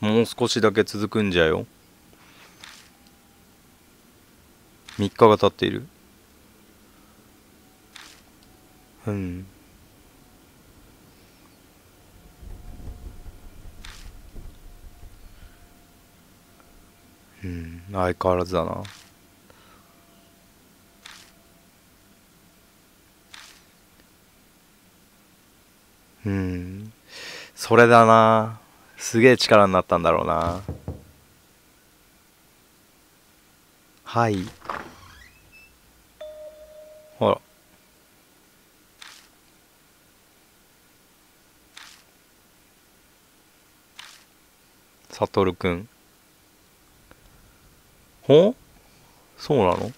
もう少しだけ続くんじゃよ。3日が経っている。うん。うん。相変わらずだな。うん。それだな。すげえ力になったんだろうな。はい。ほら。サトルくん。ほ？そうなの？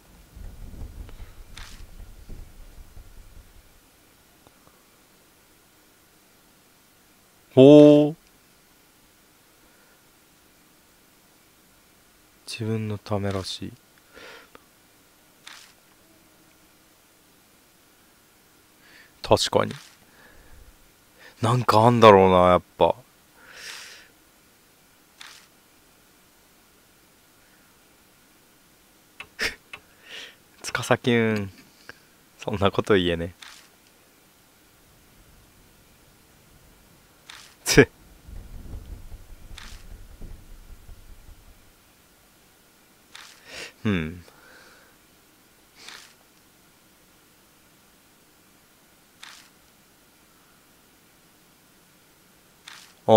ほう自分のためらしい。確かに。なんかあんだろうなやっぱ。司きゅん。そんなこと言えねうんあ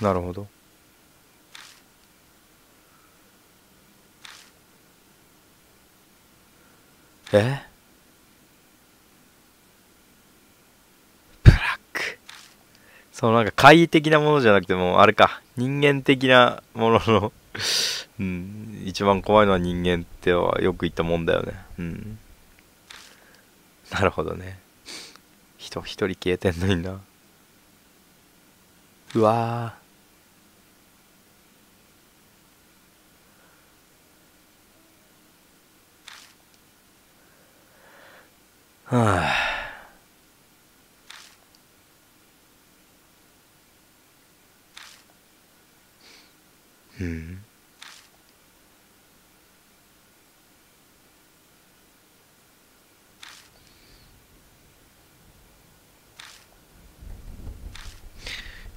あなるほどえブラックそのなんか怪異的なものじゃなくてもあれか。人間的なもののうん。一番怖いのは人間ってはよく言ったもんだよね。うん。なるほどね。人一人消えてんのにな。うわー。はあ。うん。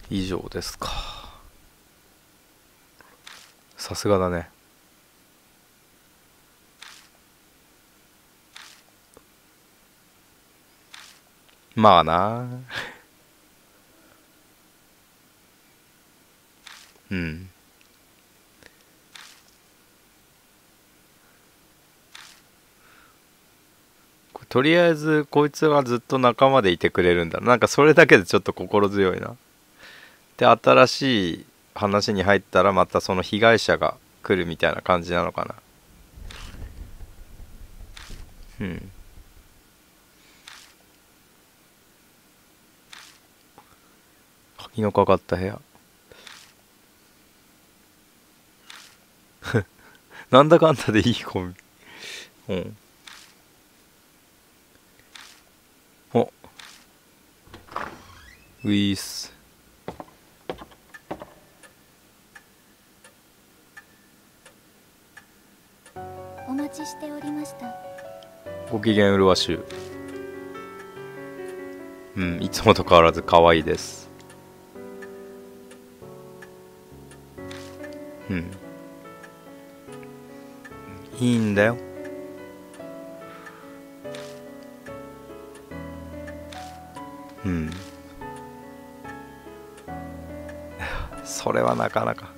以上ですか。さすがだね。まあな。うん。とりあえずこいつがずっと仲間でいてくれるんだな。んかそれだけでちょっと心強いな。で新しい話に入ったらまたその被害者が来るみたいな感じなのかな。うん。鍵のかかった部屋。なんだかんだでいいコンビうんおウィースお待ちしておりました。ご機嫌うるわしゅ。ううんいつもと変わらず可愛いです。うん。いいんだよ。うんそれはなかなか。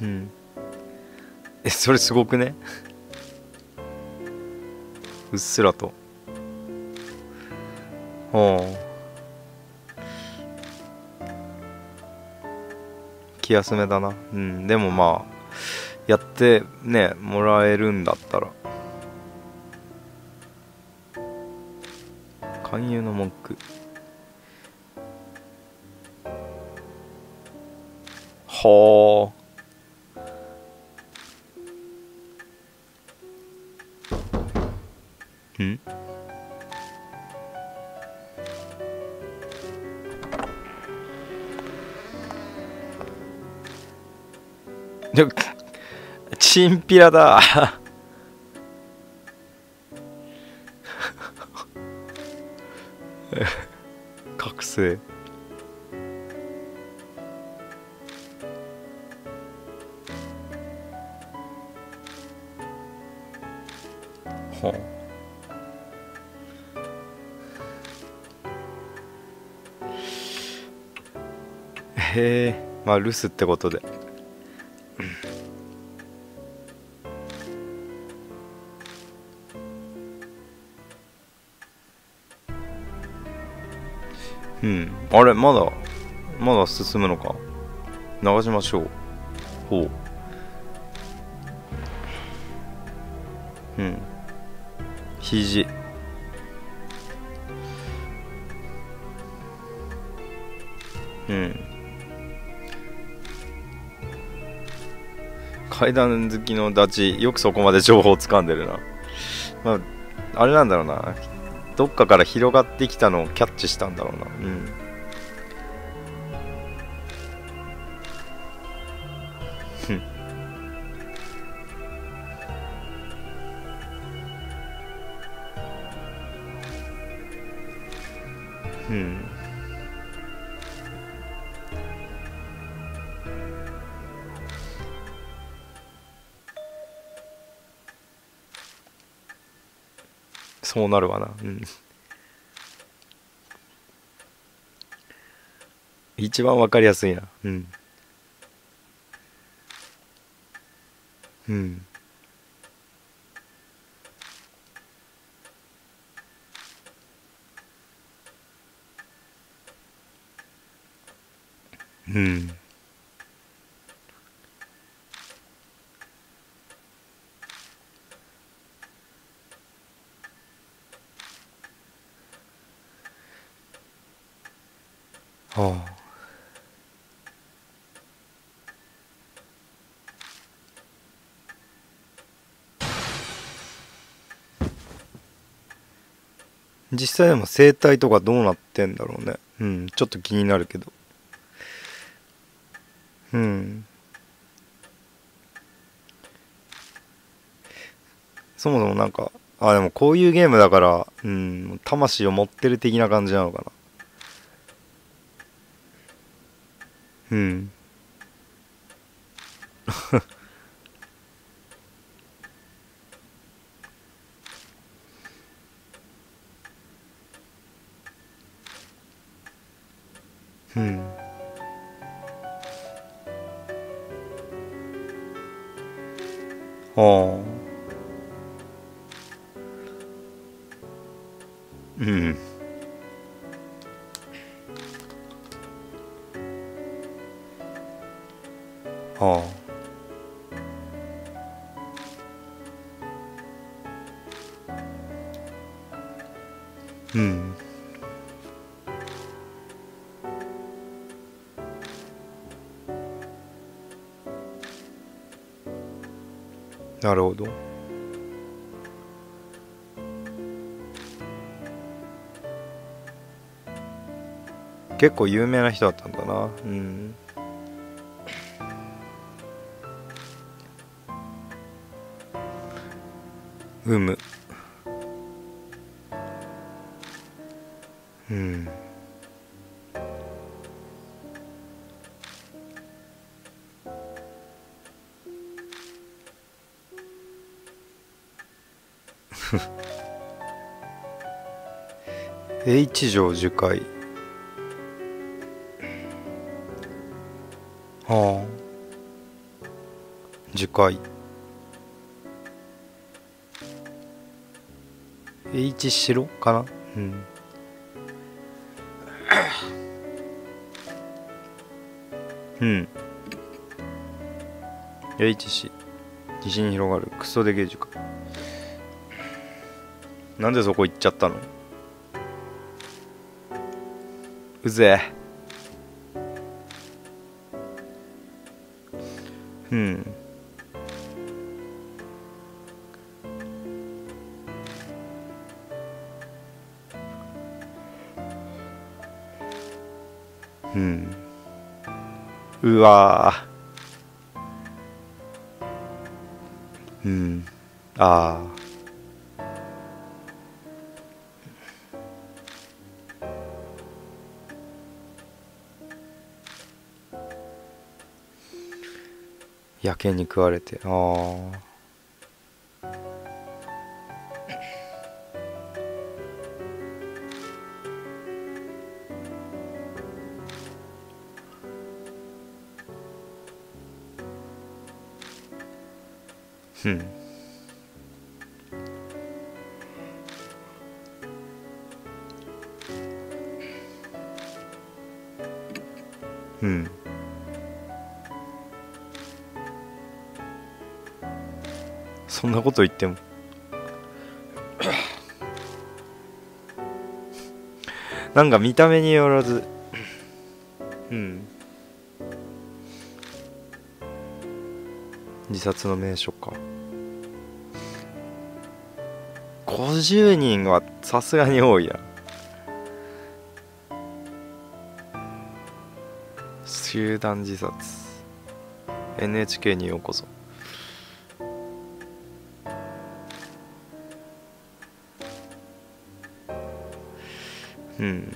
うん。えそれすごくね？うっすらと。おう。気休めだな。うん。でもまあやってねもらえるんだったら。勧誘の文句。はあ。ん？チンピラだ。ます。ほう。へえまあ留守ってことで。うん。あれまだまだ進むのか？流しましょうほう。うん。肘。うん。階段好きのダチよくそこまで情報をつかんでるな。まああれなんだろうな。どっかから広がってきたのをキャッチしたんだろうな。うん。うん。そうなるわな。うん。一番わかりやすいな。うん。うん。うん。実際でも生態とかどうなってんだろうね。うんちょっと気になるけど。うん。そもそもなんかあでもこういうゲームだからうん魂を持ってる的な感じなのかな。うん。うんああうなるほど。結構有名な人だったんだな。うん。うむうん。H 城樹海。はあ。樹海。H 白かな？うん。うん。H 西に広がるクソデゲージか。なんでそこ行っちゃったの？うぜえうん。うん、うわうん。ああ野犬に食われて。ああうん。そんなこと言っても。なんか見た目によらず。うん。自殺の名所か。50人はさすがに多いな。集団自殺。NHK にようこそ。うん。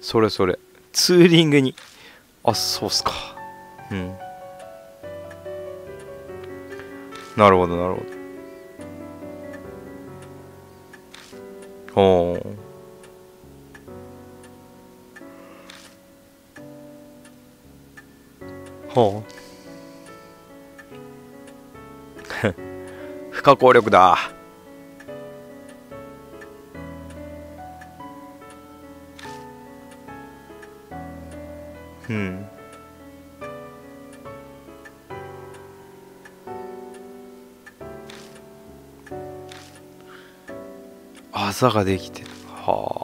それそれ。ツーリングに。あそうっすか。うん。なるほどなるほど。おー。ほう。不可抗力だ。うん。あざができてる。はあ。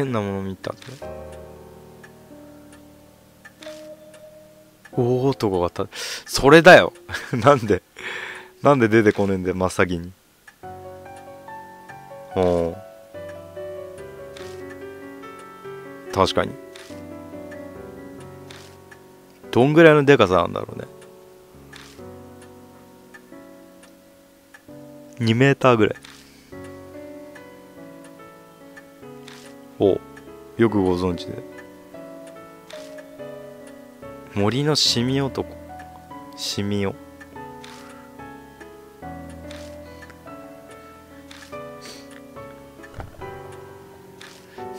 変なもの見たって。大男がたそれだよ。なんでなんで出てこねえんだよ真っ先に。おお確かに。どんぐらいのでかさなんだろうね。2メーターぐらい。およくご存知で。森のシミ男。シミオ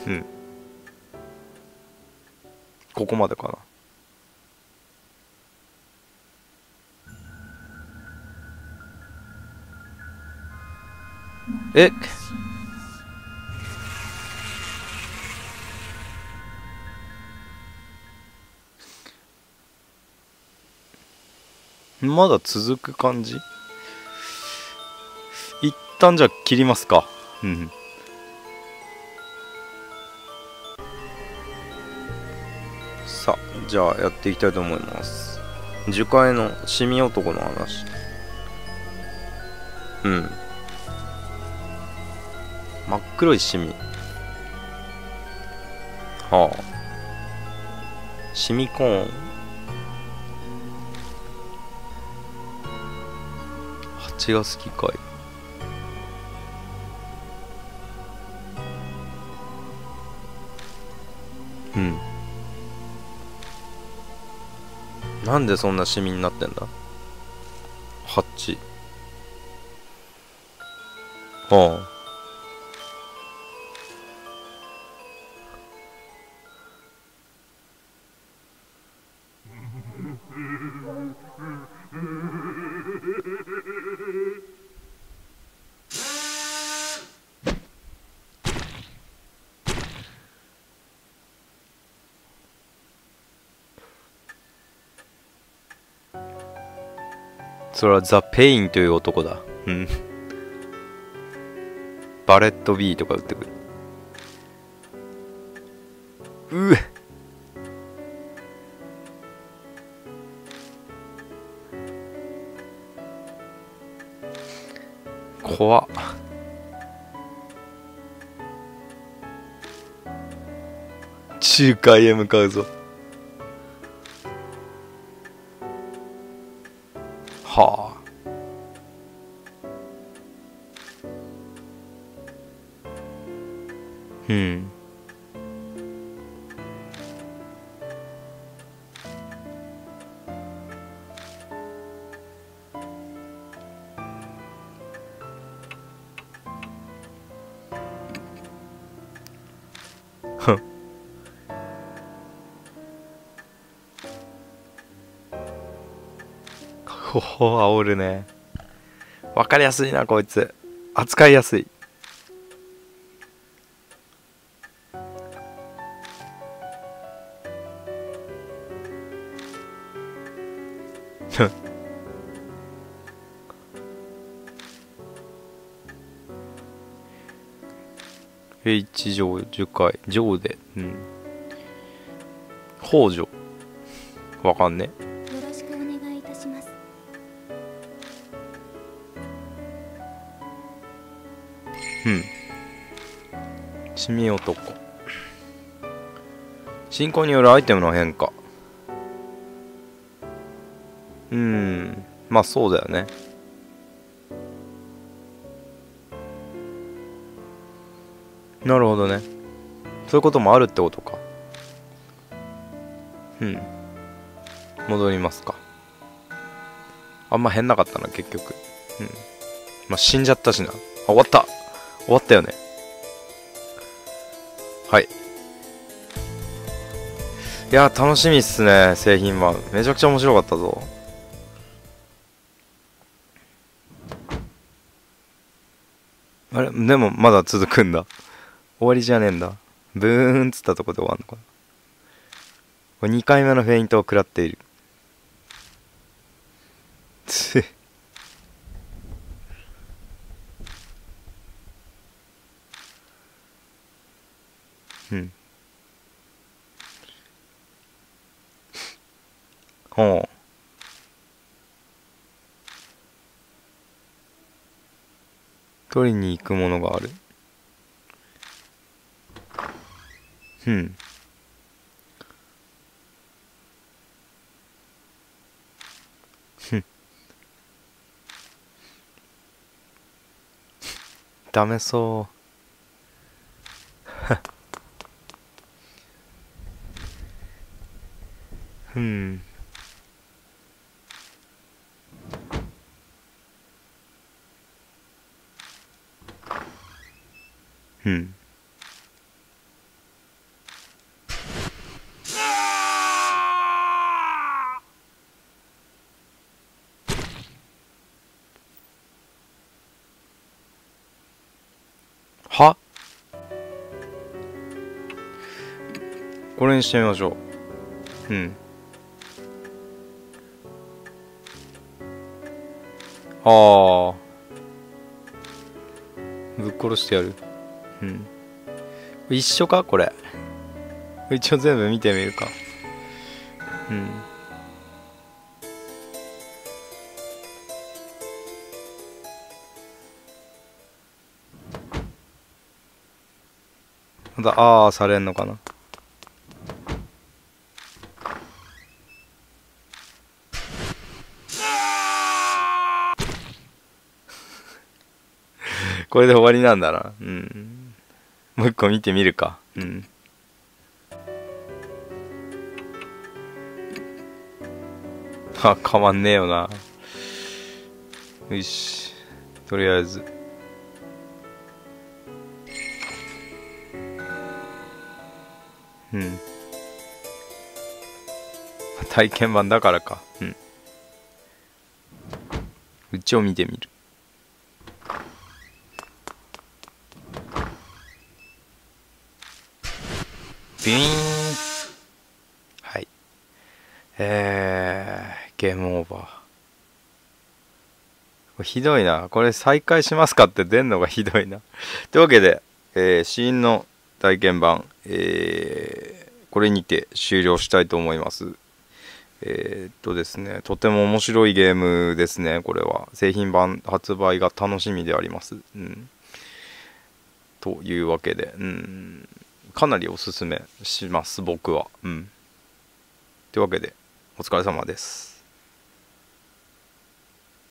うん。ここまでかな。え？っまだ続く感じ？一旦じゃあ切りますか。うんさあじゃあやっていきたいと思います。樹海のシミ男の話。うん。真っ黒いシミ。はあ。シミコーン。ちが好きかい？うん。なんでそんなシミになってんだ？ハッチ。ああ。それはザ・ペインという男だ。うん。バレット B とか打ってくる。うえ。怖っ。中華へ向かうぞ。ほほ煽るね。わかりやすいなこいつ。扱いやすい。ふん H 上樹海上で。うん。北条。わかんね。うん。シミ男。進行によるアイテムの変化。うん。まあそうだよね。なるほどね。そういうこともあるってことか。うん。戻りますか。あんま変なかったな結局。うん。まあ死んじゃったしな。あ終わった。終わったよね。はい。いや楽しみっすね製品はめちゃくちゃ面白かったぞ。あれ？でもまだ続くんだ。終わりじゃねえんだ。ブーンっつったとこで終わんのかな。これ2回目のフェイントを食らっている。つうん。ほう。取りに行くものがある。うん。ふん。ダメそう。うん。うん。は？これにしてみましょう。うん。ああぶっ殺してやる。うん。一緒か？これ。一応全部見てみるか。うん。まだああされんのかな。これで終わりなんだな。うん。もう一個見てみるか。うん。あ変わんねえよな。よし。とりあえず。うん。体験版だからか。うん。うちを見てみる。ビーン。はい。えー、ゲームオーバれひどいな。これ再開しますかって出んのがひどいな。というわけで、えー、死因の体験版、えー、これにて終了したいと思います。えー、っとですねとても面白いゲームですねこれは。製品版発売が楽しみであります。うん。というわけでうん。かなりおすすめします僕は。うん。というわけでお疲れ様です。